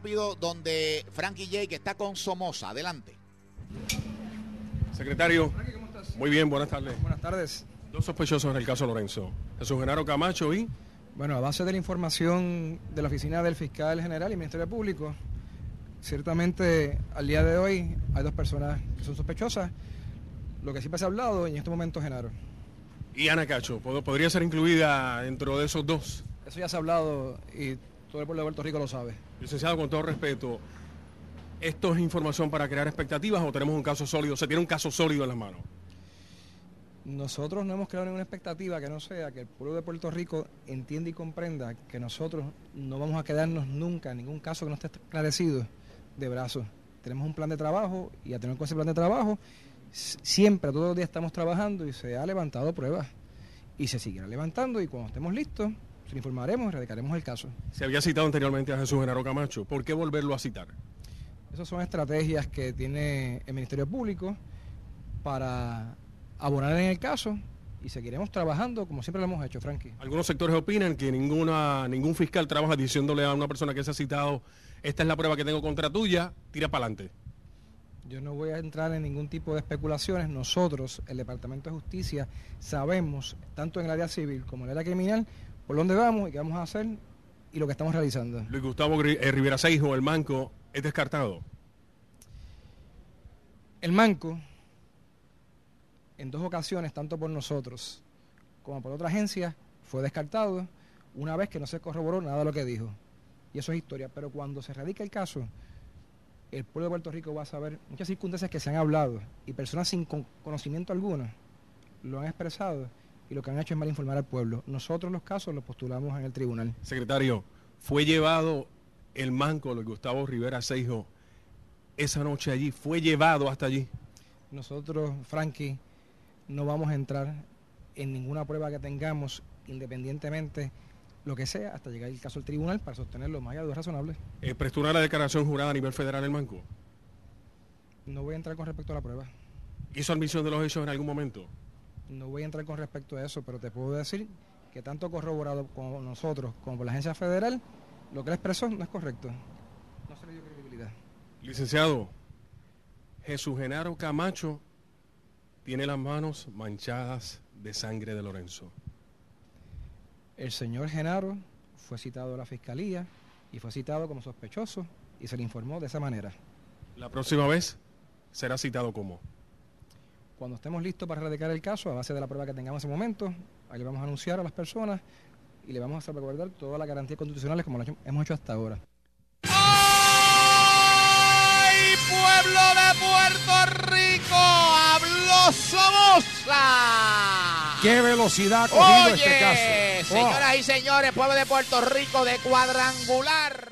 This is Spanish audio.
rápido donde Frankie Jake está con Somoza. Adelante. Secretario, muy bien, buenas tardes. Buenas tardes. Dos sospechosos en el caso Lorenzo. Jesús Genaro Camacho y... Bueno, a base de la información de la Oficina del Fiscal General y Ministerio Público, ciertamente al día de hoy hay dos personas que son sospechosas. Lo que siempre se ha hablado en este momento Genaro. Y Ana Cacho, ¿pod- ¿podría ser incluida dentro de esos dos? Eso ya se ha hablado y todo el pueblo de Puerto Rico lo sabe. Licenciado, con todo respeto, ¿esto es información para crear expectativas o tenemos un caso sólido? ¿Se tiene un caso sólido en las manos? Nosotros no hemos creado ninguna expectativa que no sea que el pueblo de Puerto Rico entienda y comprenda que nosotros no vamos a quedarnos nunca en ningún caso que no esté esclarecido de brazos. Tenemos un plan de trabajo y a tener con ese plan de trabajo, siempre, todos los días estamos trabajando y se ha levantado pruebas. Y se seguirá levantando y cuando estemos listos, se informaremos radicaremos el caso. Se había citado anteriormente a Jesús Genaro Camacho. ¿Por qué volverlo a citar? Esas son estrategias que tiene el Ministerio Público para abonar en el caso y seguiremos trabajando como siempre lo hemos hecho, Frankie. Algunos sectores opinan que ninguna, ningún fiscal trabaja diciéndole a una persona que se ha citado, esta es la prueba que tengo contra tuya, tira para adelante. Yo no voy a entrar en ningún tipo de especulaciones. Nosotros, el Departamento de Justicia, sabemos, tanto en el área civil como en el área criminal, por dónde vamos y qué vamos a hacer y lo que estamos realizando. Luis Gustavo eh, Rivera Seijo, el manco, es descartado. El manco, en dos ocasiones, tanto por nosotros como por otra agencia, fue descartado una vez que no se corroboró nada de lo que dijo. Y eso es historia. Pero cuando se radica el caso, el pueblo de Puerto Rico va a saber muchas circunstancias que se han hablado y personas sin con- conocimiento alguno lo han expresado y lo que han hecho es mal informar al pueblo. Nosotros los casos los postulamos en el tribunal. Secretario, fue llevado el manco Luis Gustavo Rivera Seijo esa noche allí, fue llevado hasta allí. Nosotros, Frankie, no vamos a entrar en ninguna prueba que tengamos, independientemente lo que sea, hasta llegar el caso al tribunal para sostenerlo más allá de lo razonable. Eh, ¿Prestó una declaración jurada a nivel federal el manco? No voy a entrar con respecto a la prueba. ¿Hizo admisión de los hechos en algún momento? No voy a entrar con respecto a eso, pero te puedo decir que tanto corroborado como nosotros, como por la agencia federal, lo que él expresó no es correcto. No se le dio credibilidad. Licenciado, Jesús Genaro Camacho tiene las manos manchadas de sangre de Lorenzo. El señor Genaro fue citado a la fiscalía y fue citado como sospechoso y se le informó de esa manera. La próxima vez será citado como. Cuando estemos listos para erradicar el caso, a base de la prueba que tengamos en ese momento, ahí le vamos a anunciar a las personas y le vamos a salvaguardar todas las garantías constitucionales como hecho- hemos hecho hasta ahora. ¡Ay, pueblo de Puerto Rico! ¡Habló Somoza! ¿Qué velocidad ha cogido Oye, este caso? Oh. señoras y señores, pueblo de Puerto Rico de cuadrangular.